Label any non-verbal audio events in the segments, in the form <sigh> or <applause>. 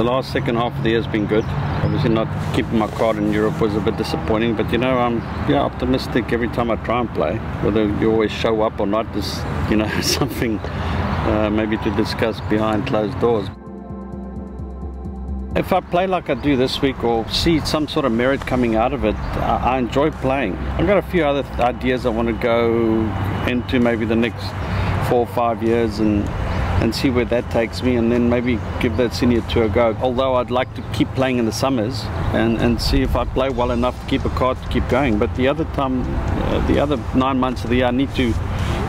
The last second half of the year has been good. Obviously not keeping my card in Europe was a bit disappointing, but you know, I'm yeah, optimistic every time I try and play. Whether you always show up or not is, you know, <laughs> something uh, maybe to discuss behind closed doors. If I play like I do this week or see some sort of merit coming out of it, I, I enjoy playing. I've got a few other ideas I want to go into maybe the next four or five years and and see where that takes me and then maybe give that senior tour a go. Although I'd like to keep playing in the summers and, and see if I play well enough to keep a card to keep going. But the other time, uh, the other nine months of the year, I need to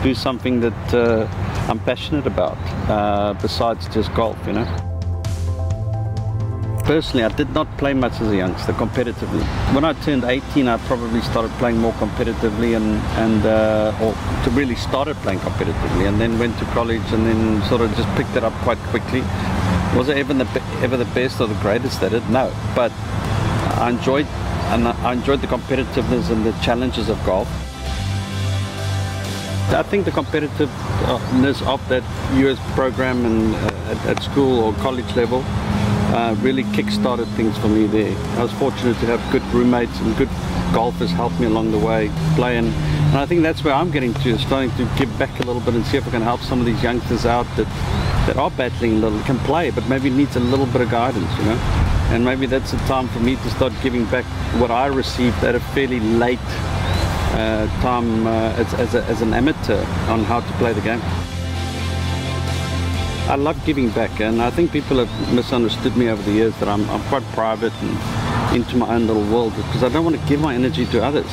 do something that uh, I'm passionate about uh, besides just golf, you know. Personally, I did not play much as a youngster competitively. When I turned 18, I probably started playing more competitively and, and uh, or to really started playing competitively and then went to college and then sort of just picked it up quite quickly. Was it ever the, ever the best or the greatest at it? No, but I enjoyed and I enjoyed the competitiveness and the challenges of golf. I think the competitiveness of that US program and uh, at, at school or college level uh, really kick-started things for me there. I was fortunate to have good roommates and good golfers help me along the way playing. And I think that's where I'm getting to, starting to give back a little bit and see if I can help some of these youngsters out that, that are battling a little, can play, but maybe needs a little bit of guidance, you know. And maybe that's the time for me to start giving back what I received at a fairly late uh, time uh, as, as, a, as an amateur on how to play the game. I love giving back, and I think people have misunderstood me over the years that I'm, I'm quite private and into my own little world because I don't want to give my energy to others.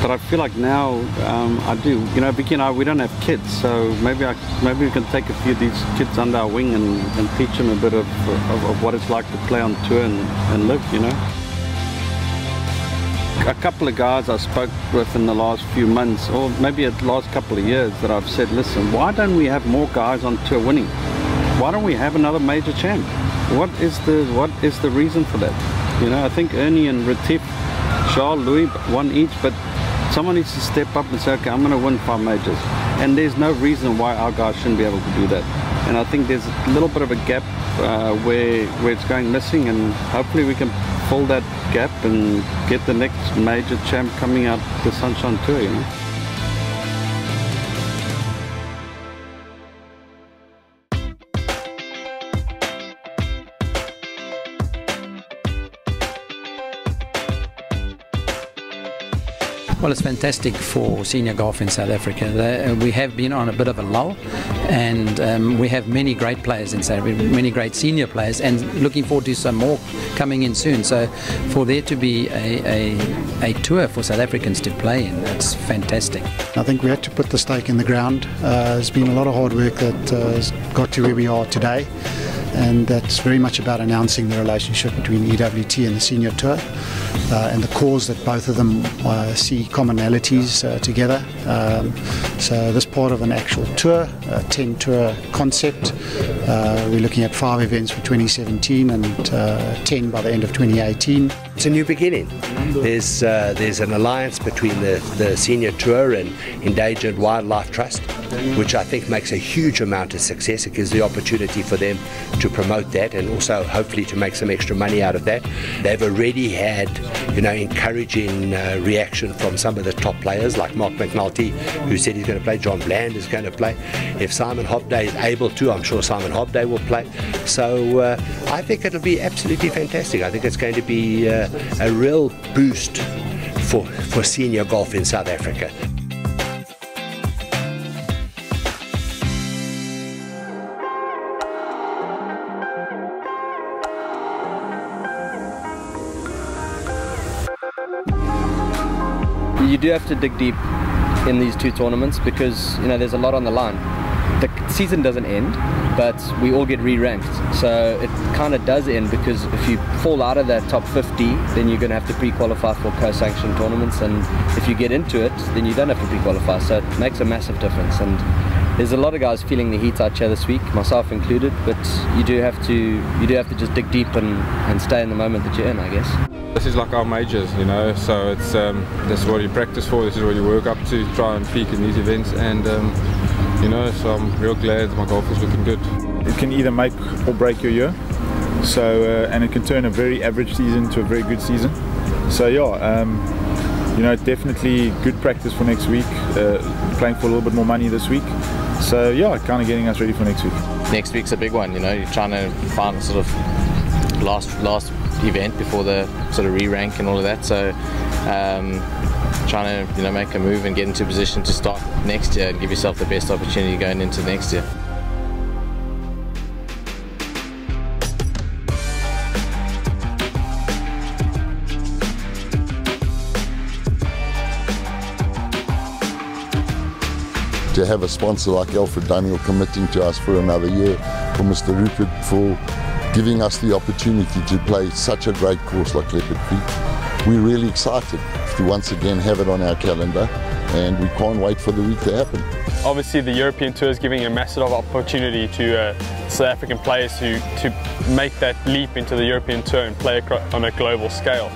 But I feel like now um, I do. You know, Vicky and I, we don't have kids, so maybe I, maybe we can take a few of these kids under our wing and, and teach them a bit of, of, of what it's like to play on tour and, and live, you know a couple of guys I spoke with in the last few months, or maybe the last couple of years, that I've said, listen, why don't we have more guys on tour winning? Why don't we have another major champ? What is the what is the reason for that? You know, I think Ernie and Retief, Charles, Louis won each, but someone needs to step up and say, okay, I'm going to win five majors. And there's no reason why our guys shouldn't be able to do that. And I think there's a little bit of a gap uh, where where it's going missing, and hopefully we can fill that gap and get the next major champ coming out the Sunshine Tour. You know. Well, it's fantastic for senior golf in South Africa. Uh, we have been on a bit of a lull, and um, we have many great players in South Africa, many great senior players, and looking forward to some more coming in soon. So, for there to be a, a, a tour for South Africans to play in, that's fantastic. I think we had to put the stake in the ground. Uh, there's been a lot of hard work that uh, has got to where we are today and that's very much about announcing the relationship between EWT and the senior tour uh, and the cause that both of them uh, see commonalities uh, together. Um, so this part of an actual tour, a 10 tour concept. Uh, we're looking at five events for 2017 and uh, 10 by the end of 2018. It's a new beginning. There's uh, there's an alliance between the, the senior tour and Endangered Wildlife Trust which I think makes a huge amount of success. It gives the opportunity for them to promote that and also hopefully to make some extra money out of that. They've already had, you know, encouraging uh, reaction from some of the top players like Mark McNulty, who said he's going to play. John Bland is going to play. If Simon Hobday is able to, I'm sure Simon Hobday will play. So uh, I think it'll be absolutely fantastic. I think it's going to be uh, a real boost for, for senior golf in South Africa. You do have to dig deep in these two tournaments because you know there's a lot on the line. The season doesn't end, but we all get re-ranked. So it kind of does end because if you fall out of that top 50, then you're going to have to pre-qualify for co-sanctioned tournaments, and if you get into it, then you don't have to pre-qualify. So it makes a massive difference. And there's a lot of guys feeling the heat out here this week, myself included. But you do have to you do have to just dig deep and and stay in the moment that you're in, I guess. This is like our majors, you know, so it's um, this is what you practice for, this is what you work up to, try and peak in these events, and um, you know, so I'm real glad my golf is looking good. It can either make or break your year. So uh, and it can turn a very average season to a very good season. So yeah, um, you know, definitely good practice for next week. Uh, playing for a little bit more money this week. So yeah, kind of getting us ready for next week. Next week's a big one. You know, you're trying to find sort of last last event before the sort of re-rank and all of that. So. Um, trying to you know make a move and get into a position to start next year and give yourself the best opportunity going into next year. to have a sponsor like Alfred Dunhill committing to us for another year, for Mr. Rupert for giving us the opportunity to play such a great course like Leopard Creek. We're really excited to once again have it on our calendar and we can't wait for the week to happen. Obviously the European Tour is giving a massive opportunity to uh, South African players to, to make that leap into the European Tour and play on a global scale.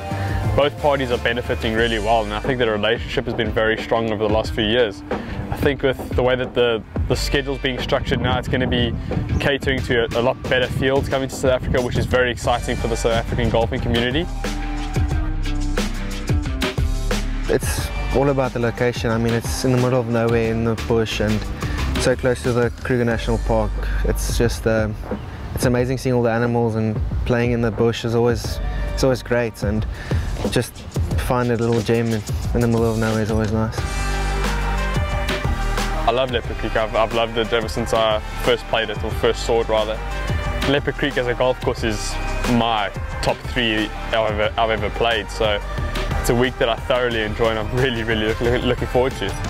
Both parties are benefiting really well and I think the relationship has been very strong over the last few years. I think with the way that the, the schedule's being structured now, it's going to be catering to a, a lot better fields coming to South Africa, which is very exciting for the South African golfing community. It's all about the location. I mean, it's in the middle of nowhere in the bush and so close to the Kruger National Park. It's just, uh, it's amazing seeing all the animals and playing in the bush is always, it's always great. And just find a little gem in, in the middle of nowhere is always nice. I love Leopard Creek. I've, I've loved it ever since I first played it, or first saw it rather. Leopard Creek as a golf course is my top three I've ever, I've ever played. So it's a week that I thoroughly enjoy and I'm <laughs> really, really looking forward to.